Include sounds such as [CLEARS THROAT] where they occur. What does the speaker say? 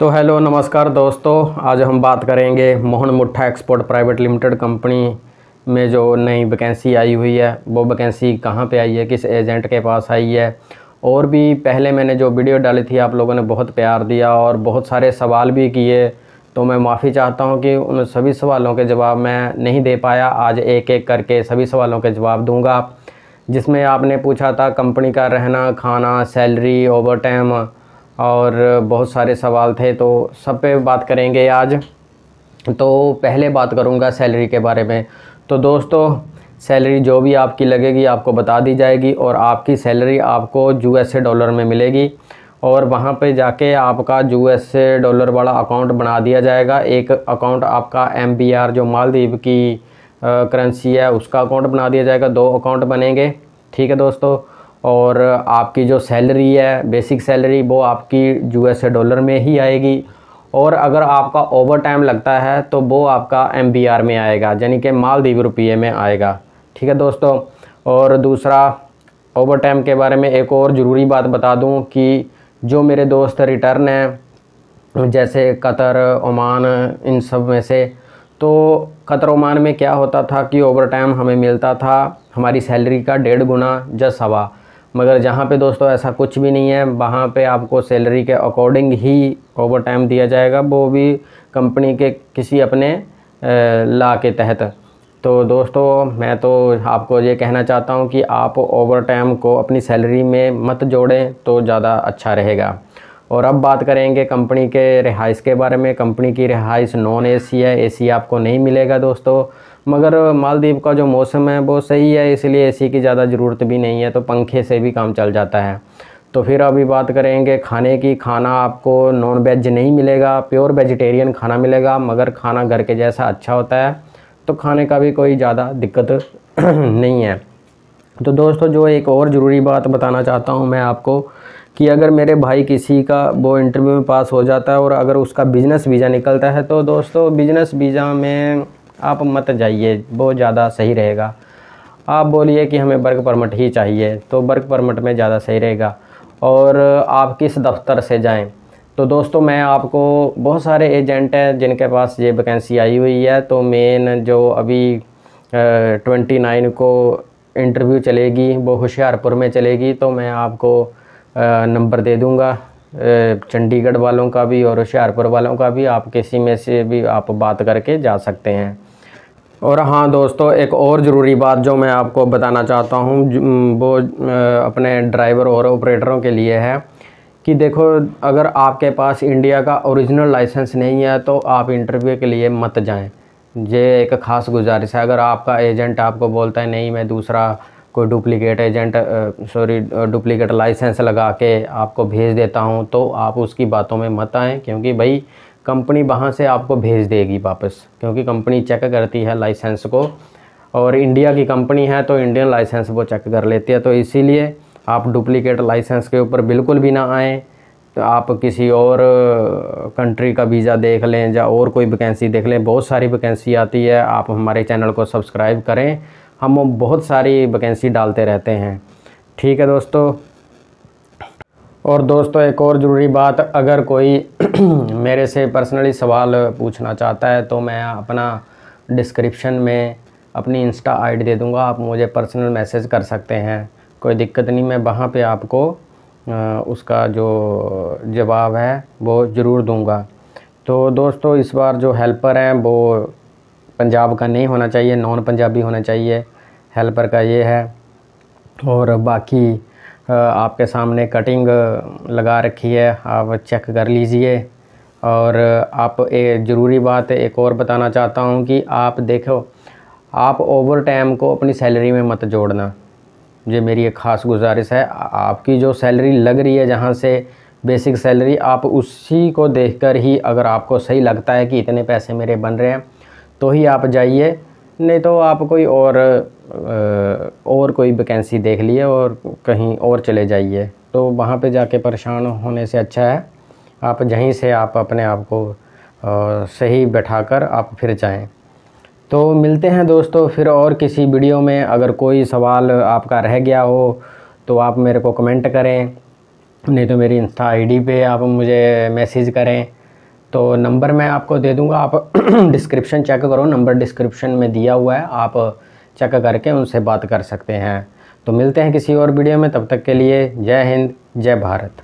तो हेलो, नमस्कार दोस्तों। आज हम बात करेंगे Mohan Muttha export private limited company में जो नई वैकेंसी आई हुई है। वो वैकेंसी कहाँ पे आई है? किस एजेंट के पास आई है? और भी पहले मैंने जो वीडियो डाली थी, आप लोगों ने बहुत प्यार दिया और बहुत सारे सवाल भी किए। तो मैं माफ़ी चाहता हूँ कि उन सभी सवालों के जवाब मैं नहीं दे पाया। आज एक एक करके सभी सवालों के जवाब दूँगा, जिसमें आपने पूछा था कंपनी का रहना, खाना, सैलरी ओवर टाइम और बहुत सारे सवाल थे तो सब पे बात करेंगे आज। तो पहले बात करूँगा सैलरी के बारे में। तो दोस्तों, सैलरी जो भी आपकी लगेगी, आपको बता दी जाएगी और आपकी सैलरी आपको यू डॉलर में मिलेगी। और वहाँ पे जाके आपका यूएस डॉलर वाला अकाउंट बना दिया जाएगा। एक अकाउंट आपका एमबीआर, जो मालदीव की करेंसी है, उसका अकाउंट बना दिया जाएगा। दो अकाउंट बनेंगे। ठीक है दोस्तों? और आपकी जो सैलरी है, बेसिक सैलरी, वो आपकी यूएसए डॉलर में ही आएगी। और अगर आपका ओवर टाइम लगता है तो वो आपका एमबीआर में आएगा, यानी कि मालदीव रुपये में आएगा। ठीक है दोस्तों? और दूसरा ओवर टाइम के बारे में एक और ज़रूरी बात बता दूँ कि जो मेरे दोस्त रिटर्न हैं, जैसे कतर, ओमान, इन सब में से तो कतर, ओमान में क्या होता था कि ओवर टाइम हमें मिलता था, हमारी सैलरी का डेढ़ गुना जस हवा मगर जहाँ पे दोस्तों ऐसा कुछ भी नहीं है, वहाँ पे आपको सैलरी के अकॉर्डिंग ही ओवर टाइम दिया जाएगा, वो भी कंपनी के किसी अपने ला के तहत। तो दोस्तों, मैं तो आपको ये कहना चाहता हूँ कि आप ओवर टाइम को अपनी सैलरी में मत जोड़ें तो ज़्यादा अच्छा रहेगा। और अब बात करेंगे कंपनी के रिहाइश के बारे में। कंपनी की रिहाइश नॉन एसी है एसी आपको नहीं मिलेगा दोस्तों। मगर मालदीव का जो मौसम है, वो सही है, इसलिए एसी की ज़्यादा ज़रूरत भी नहीं है तो पंखे से भी काम चल जाता है। तो फिर अभी बात करेंगे खाने की। खाना आपको नॉन वेज नहीं मिलेगा प्योर वेजिटेरियन खाना मिलेगा, मगर खाना घर के जैसा अच्छा होता है तो खाने का भी कोई ज़्यादा दिक्कत [CLEARS THROAT] नहीं है। तो दोस्तों, जो एक और ज़रूरी बात बताना चाहता हूँ मैं आपको, कि अगर मेरे भाई किसी का वो इंटरव्यू में पास हो जाता है और अगर उसका बिज़नेस वीज़ा निकलता है तो दोस्तों बिज़नेस वीज़ा में आप मत जाइए वो ज़्यादा सही रहेगा। आप बोलिए कि हमें वर्क परमिट ही चाहिए तो वर्क परमिट में ज़्यादा सही रहेगा। और आप किस दफ्तर से जाएँ? तो दोस्तों, मैं आपको बहुत सारे एजेंट हैं जिनके पास ये वैकेंसी आई हुई है तो मेन जो अभी ट्वेंटी नाइन को इंटरव्यू चलेगी, वो होशियारपुर में चलेगी तो मैं आपको नंबर दे दूँगा। चंडीगढ़ वालों का भी और होशियारपुर वालों का भी, आप किसी में से भी आप बात करके जा सकते हैं। और हाँ दोस्तों, एक और ज़रूरी बात जो मैं आपको बताना चाहता हूँ वो अपने ड्राइवर और ऑपरेटरों के लिए है कि देखो, अगर आपके पास इंडिया का ओरिजिनल लाइसेंस नहीं है तो आप इंटरव्यू के लिए मत जाएँ। ये एक ख़ास गुजारिश है। अगर आपका एजेंट आपको बोलता है, नहीं, मैं दूसरा कोई duplicate agent sorry duplicate license लगा के आपको भेज देता हूँ तो आप उसकी बातों में मत आएँ, क्योंकि भाई कंपनी वहाँ से आपको भेज देगी वापस, क्योंकि कंपनी चेक करती है लाइसेंस को। और इंडिया की कंपनी है तो इंडियन लाइसेंस वो चेक कर लेती है। तो इसीलिए आप डुप्लीकेट लाइसेंस के ऊपर बिल्कुल भी ना आएँ। तो आप किसी और कंट्री का वीज़ा देख लें या और कोई वैकेंसी देख लें। बहुत सारी वैकेंसी आती है, आप हमारे चैनल को सब्सक्राइब करें। हम बहुत सारी वैकेंसी डालते रहते हैं। ठीक है दोस्तों और दोस्तों, एक और ज़रूरी बात, अगर कोई [CLEARS THROAT] मेरे से पर्सनली सवाल पूछना चाहता है तो मैं अपना डिस्क्रिप्शन में अपनी इंस्टा आईडी दे दूँगा। आप मुझे पर्सनल मैसेज कर सकते हैं। कोई दिक्कत नहीं, मैं वहाँ पे आपको उसका जो जवाब है, वो ज़रूर दूँगा। तो दोस्तों, इस बार जो हेल्पर हैं, वो पंजाब का नहीं होना चाहिए नॉन पंजाबी होना चाहिए। हेल्पर का ये है। और बाकी आपके सामने कटिंग लगा रखी है। आप चेक कर लीजिए। और आप एक ज़रूरी बात एक और बताना चाहता हूँ कि आप देखो, आप ओवर टाइम को अपनी सैलरी में मत जोड़ना। ये मेरी एक ख़ास गुजारिश है। आपकी जो सैलरी लग रही है, जहाँ से बेसिक सैलरी आप उसी को देखकर ही अगर आपको सही लगता है कि इतने पैसे मेरे बन रहे हैं तो ही आप जाइए। नहीं तो आप कोई और और कोई वैकेंसी देख लिए और कहीं और चले जाइए। तो वहाँ पे जाके परेशान होने से अच्छा है। आप जहीं से आप अपने आप को सही बैठा कर आप फिर जाएँ। तो मिलते हैं दोस्तों, फिर और किसी वीडियो में। अगर कोई सवाल आपका रह गया हो तो आप मेरे को कमेंट करें। नहीं तो मेरी इंस्टा आईडी पे आप मुझे मैसेज करें। तो नंबर मैं आपको दे दूँगा, आप [CLEARS THROAT] डिस्क्रिप्शन चेक करो, नंबर डिस्क्रिप्शन में दिया हुआ है, आप चेक करके उनसे बात कर सकते हैं। तो मिलते हैं किसी और वीडियो में, तब तक के लिए जय हिंद, जय भारत।